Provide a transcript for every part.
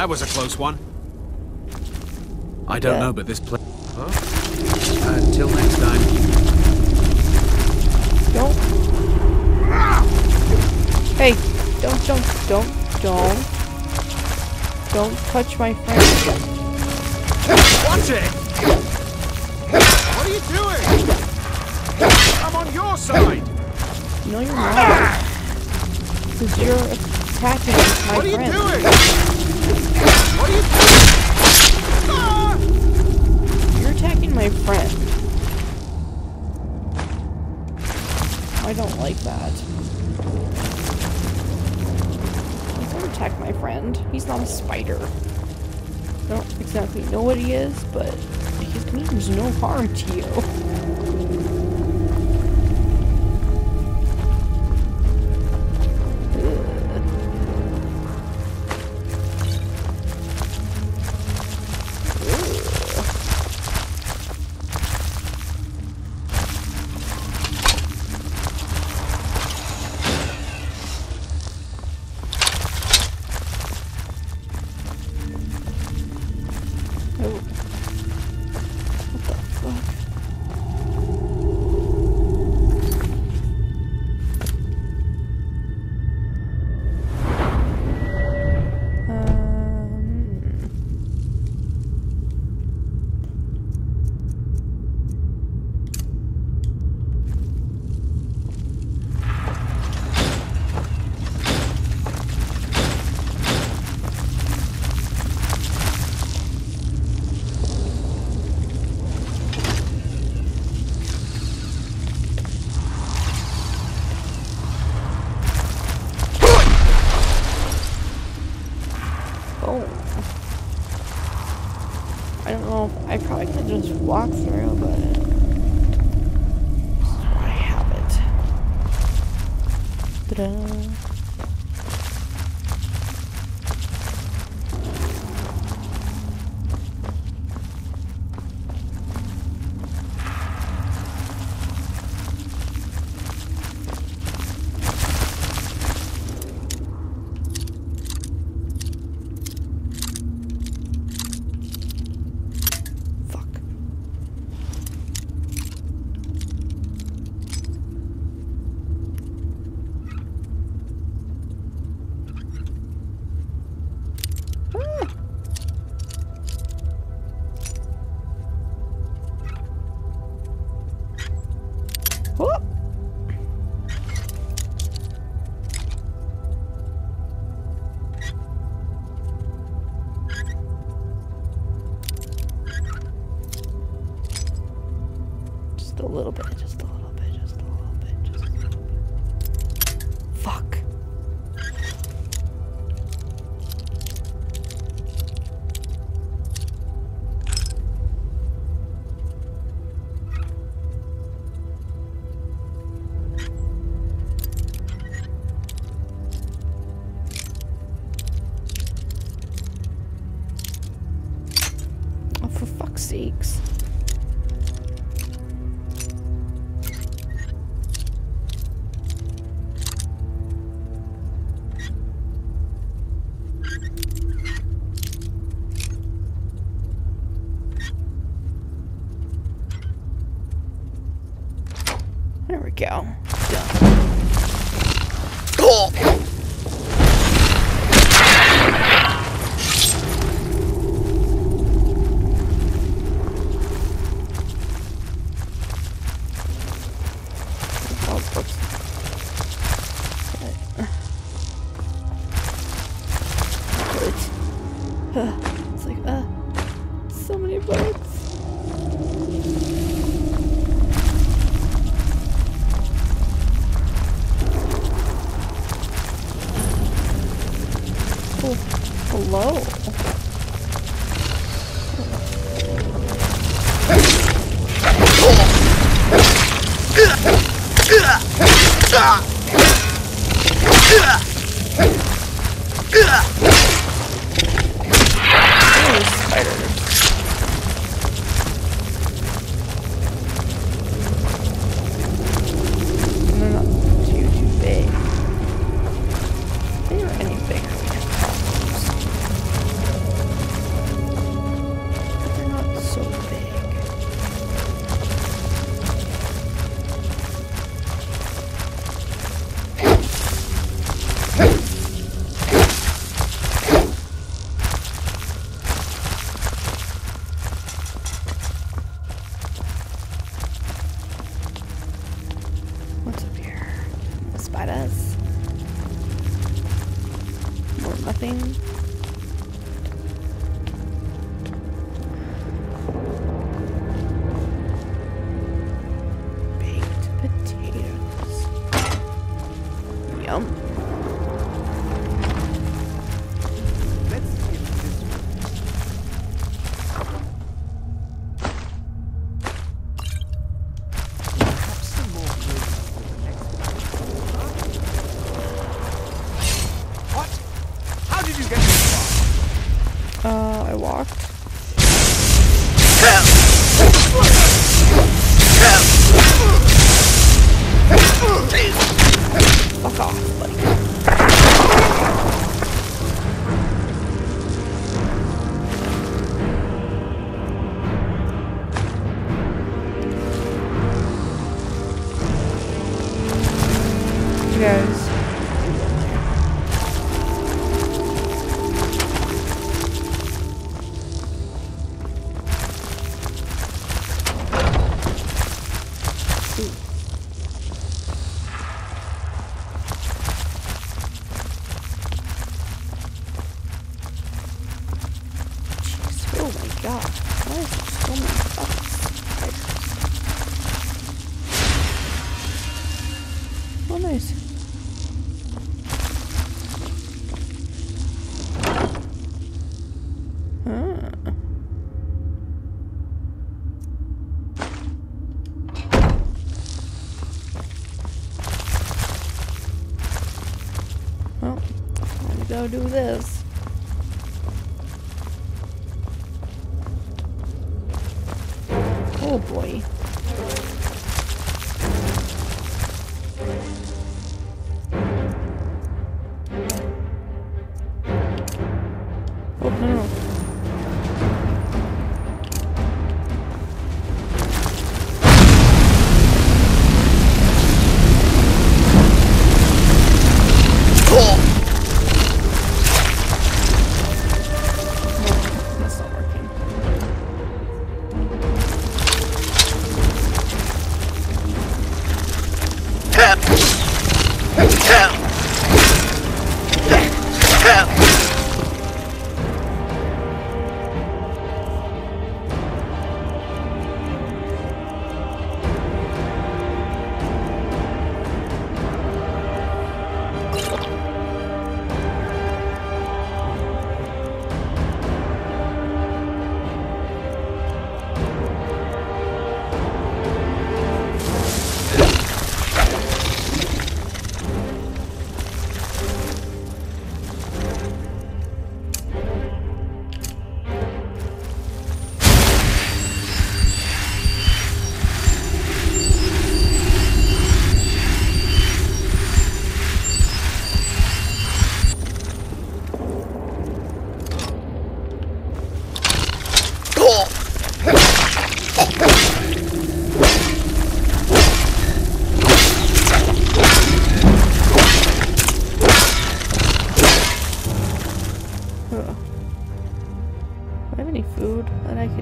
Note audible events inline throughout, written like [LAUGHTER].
That was a close one. I don't Yeah. know, but this place. Huh? Until next time. Don't. Hey, don't, don't, don't, don't. Don't touch my friend. Watch it! What are you doing? I'm on your side! No, you're not. Because you're attacking my What are you friend. doing? What are you doing? You're attacking my friend. I don't like that. Don't attack my friend. He's not a spider. I don't exactly know what he is, but he means no harm to you. [LAUGHS] for Oh, know, job. Why is there so many boxes? Oh, nice. do this.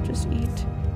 just eat.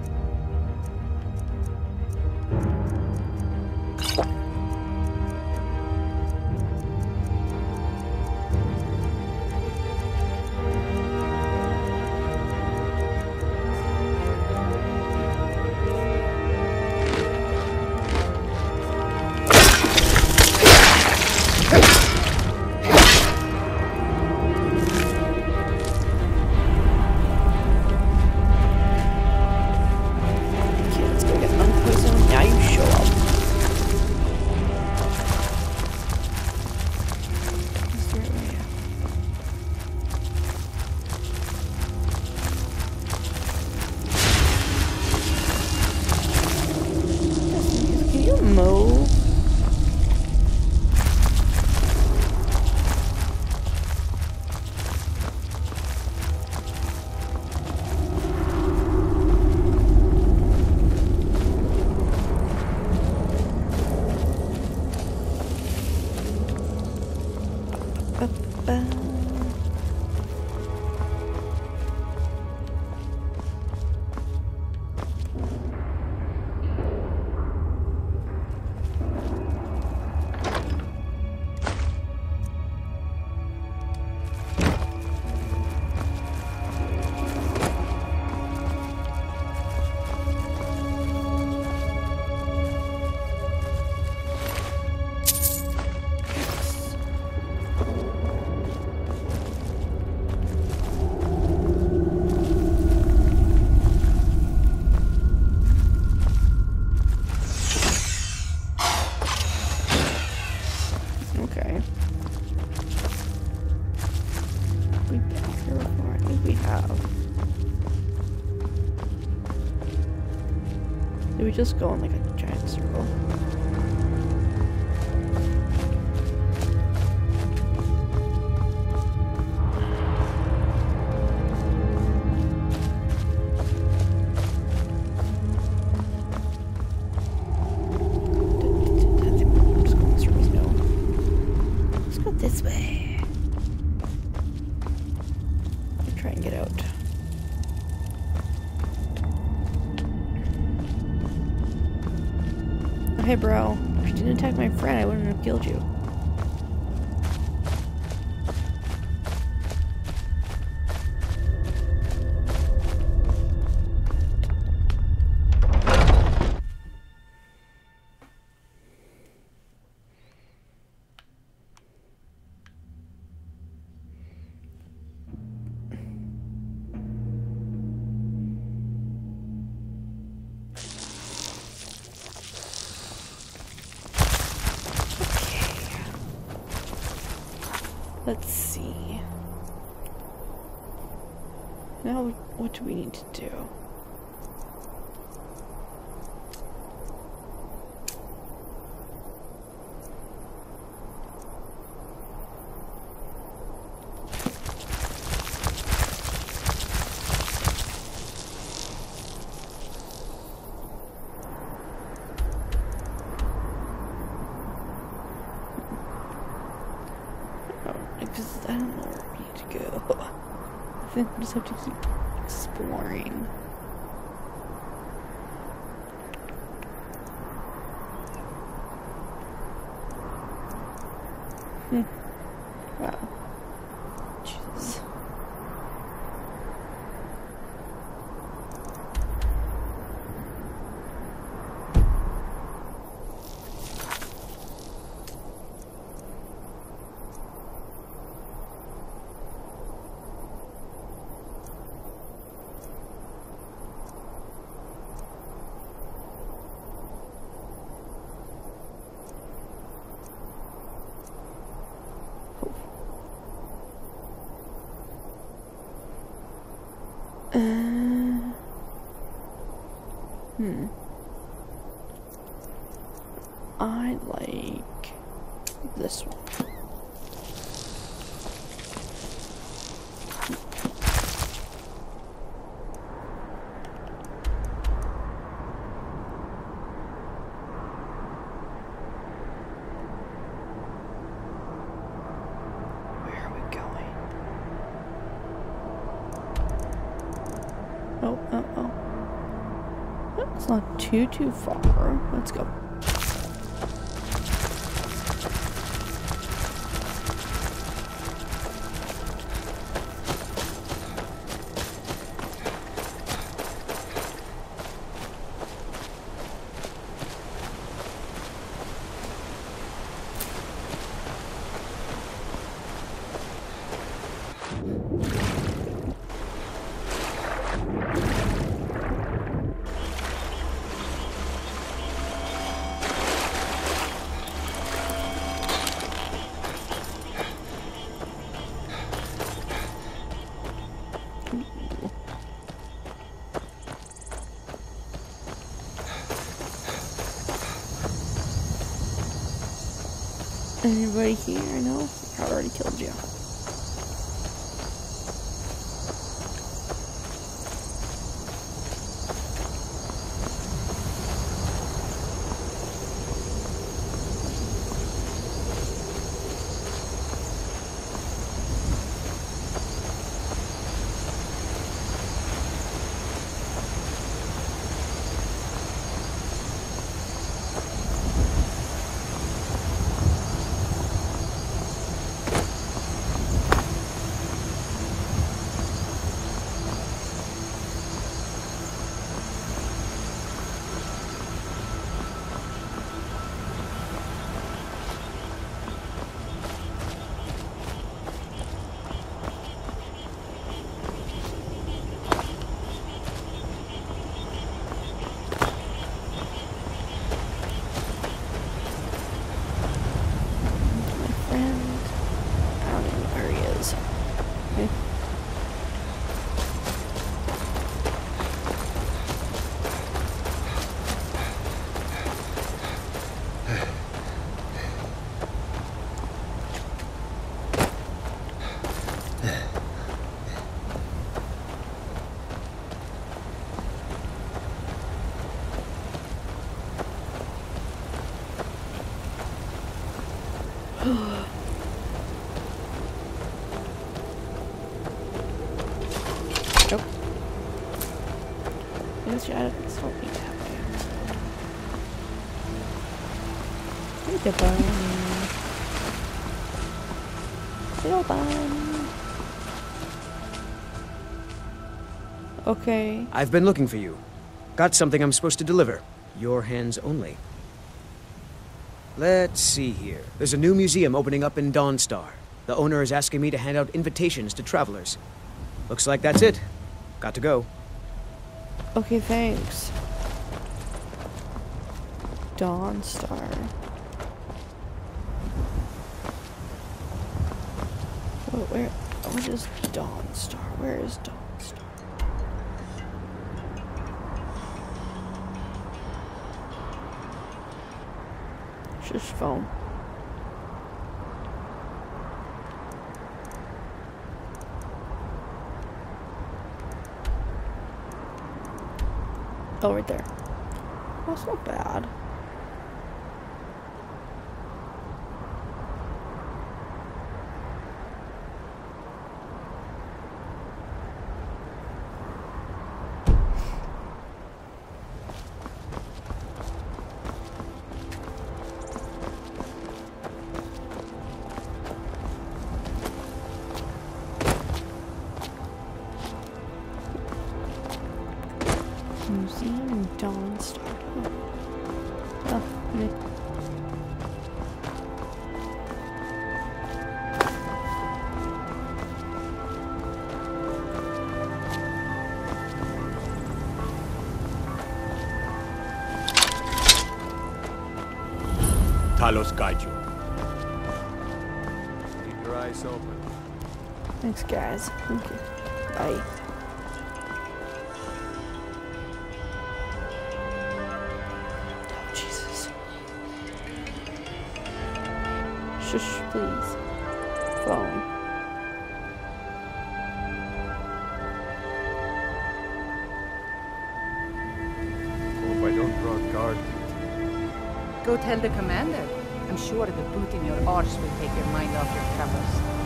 Did we just go in like a giant circle? Let's see. Now, what do we need to do? Oh, because I don't know where we need to go. I think we just have to keep exploring. Hmm. Wow. Jesus. Uh, hmm. I like this one. Where are we going? Oh, oh, oh. It's not too, too far. Let's go. Anybody here? No? I already killed you. Okay. I've been looking for you. Got something I'm supposed to deliver. Your hands only. Let's see here. There's a new museum opening up in Dawnstar. The owner is asking me to hand out invitations to travelers. Looks like that's it. Got to go. Okay, thanks. Dawnstar. Wait, where? What is Dawnstar? Where is Dawnstar? Just phone. Oh, right there. That's not bad. Talos guide you. Keep your eyes open. Thanks, guys. Thank you. Bye. Oh, Jesus. Shush, please. Phone. Hope I don't draw guard. Go tell the commander. I'm sure the boot in your arse will take your mind off your troubles.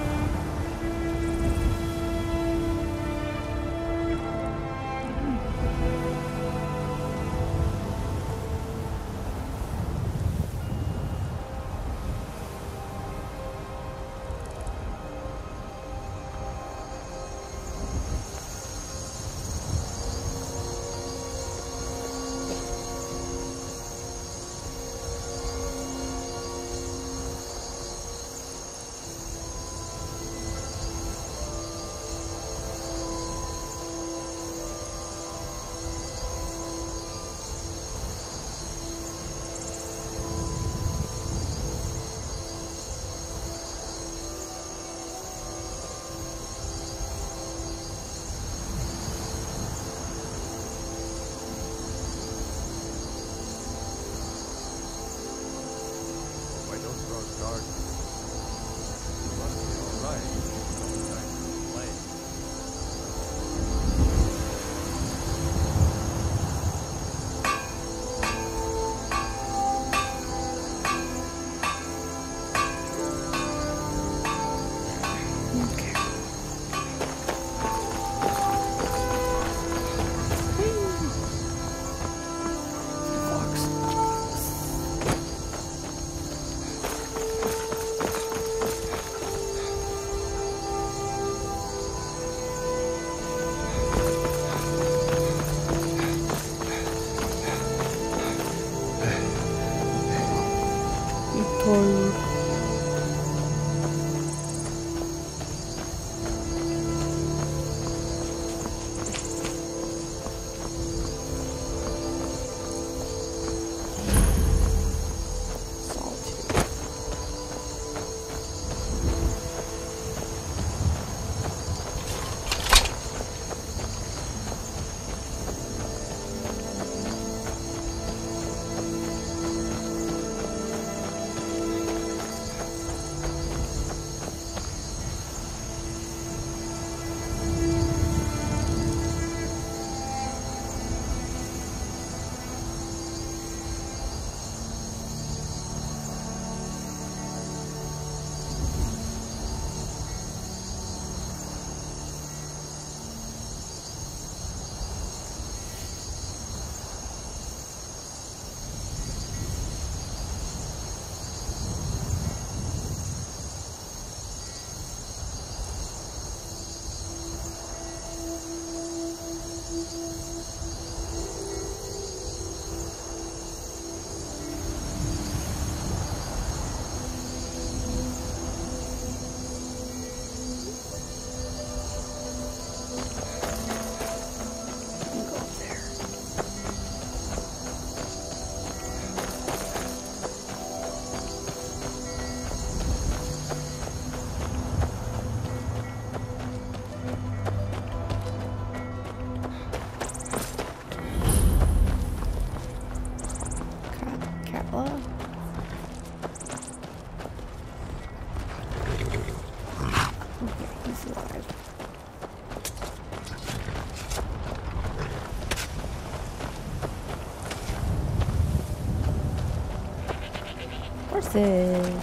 Horses.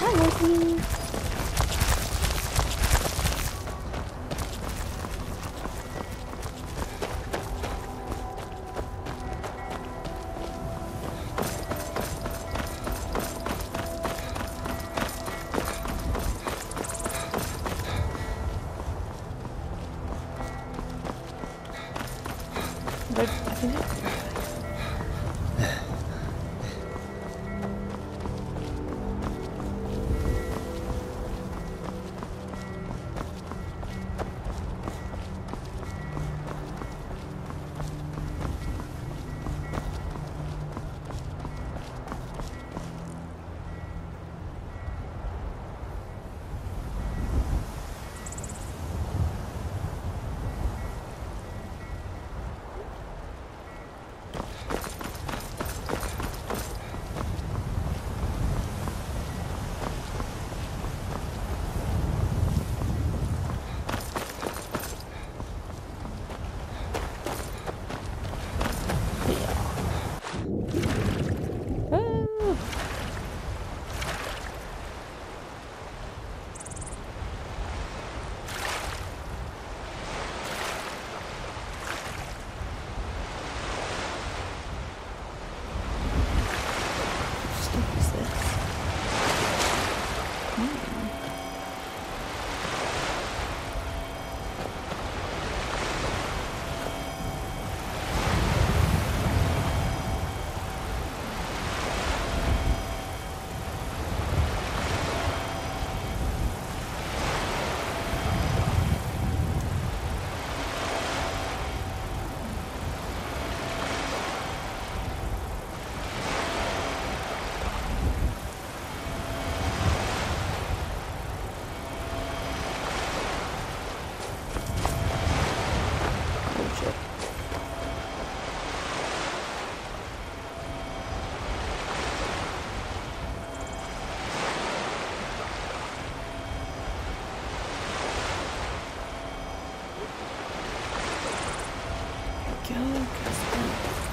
Hi, horsey. But I think Oh. Crispin.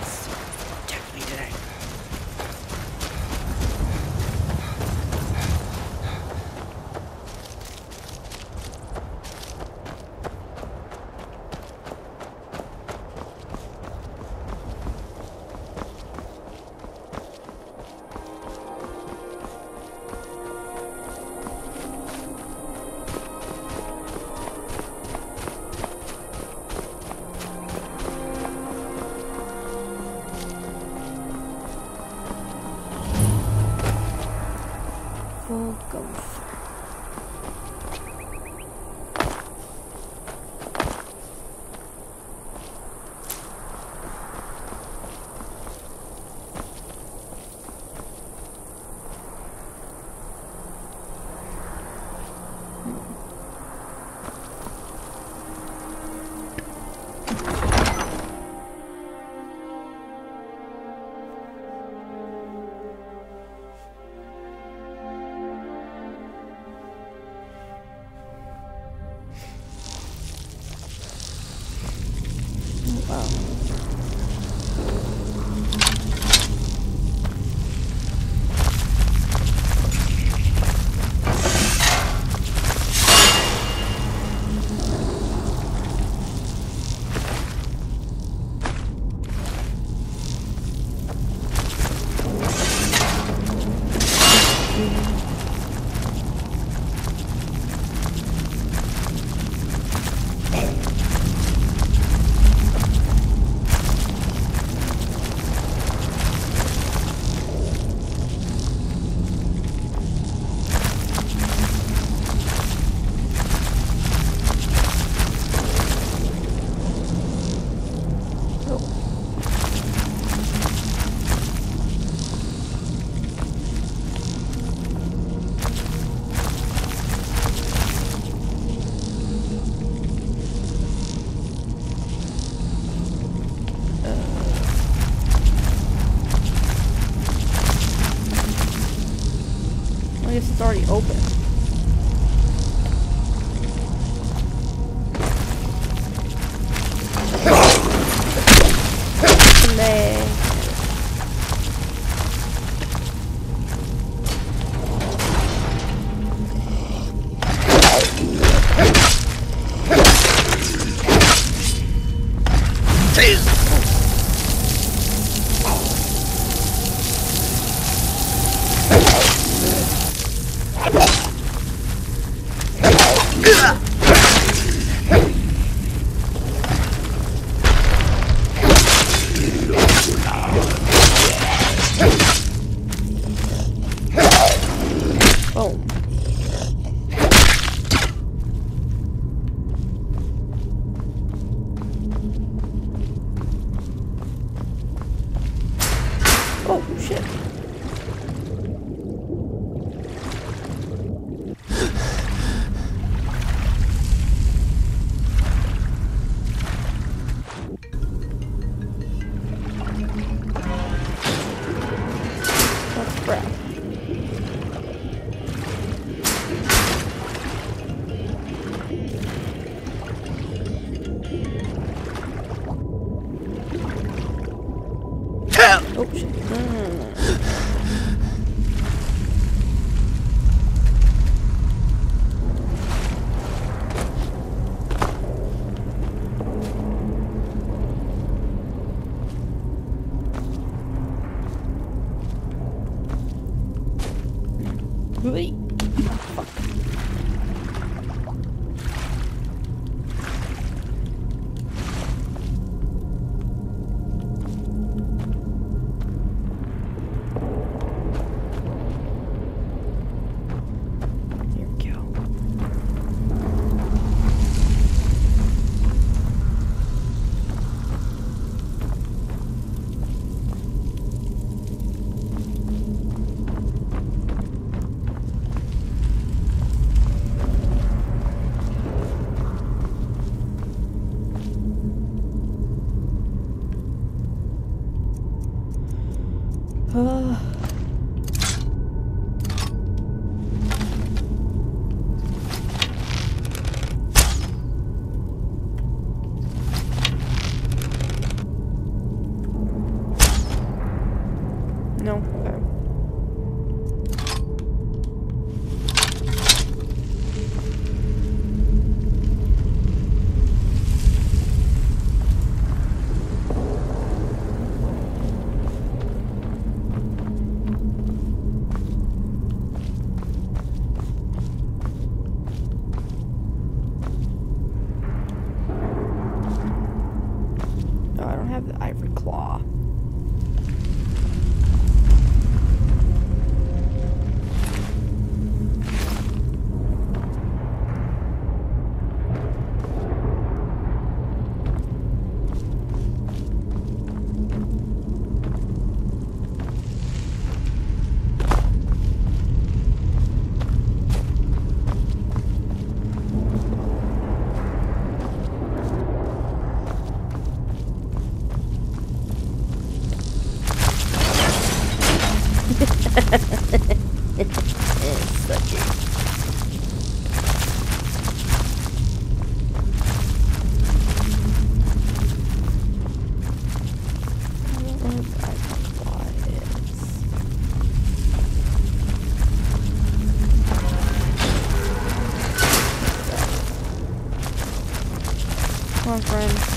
Come on, friend.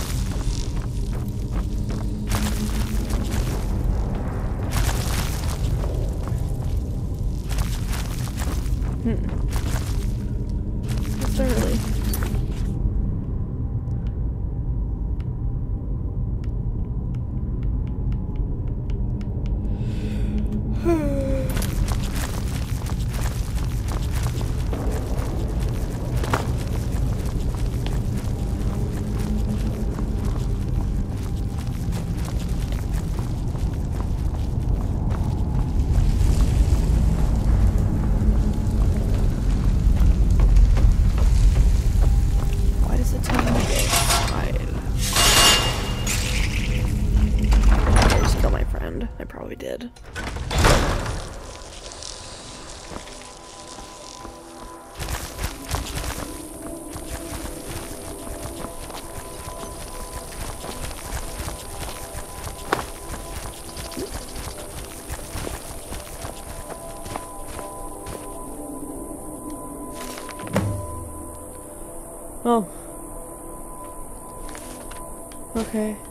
Okay.